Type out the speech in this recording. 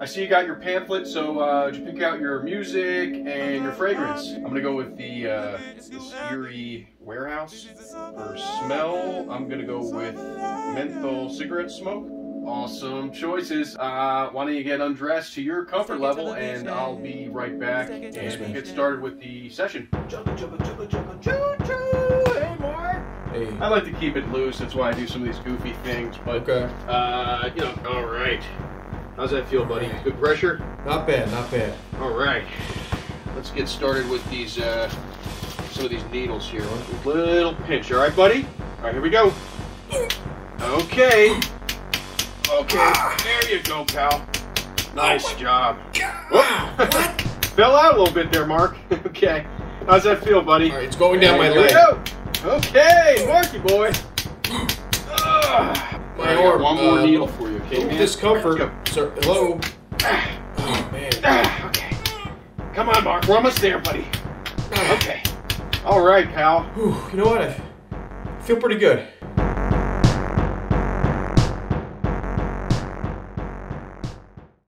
I see you got your pamphlet, so uh, did you pick out your music and your fragrance? I'm gonna go with the uh, this eerie warehouse. For smell, I'm gonna go with menthol cigarette smoke. Awesome choices. Uh, why don't you get undressed to your comfort level, and I'll be right back and we'll get started with the session. Hey, Mark. Hey. I like to keep it loose. That's why I do some of these goofy things. But Okay. uh, you know, all right. How's that feel, buddy? Good pressure. Not bad, not bad. All right. Let's get started with these uh, some of these needles here. Little pinch. All right, buddy. All right, here we go. Okay. Okay. There you go, pal. Nice job. Whoop. Fell out a little bit there, Mark. okay. How's that feel, buddy? All right, it's going down my leg. go. Okay, Marky boy. Ugh. My I got arm, one more uh, needle for you, okay, man? discomfort. Sir, hello. Oh man. Ah, okay. Come on, Mark. We're almost there, buddy. Okay. All right, pal. Whew, you know what? I feel pretty good.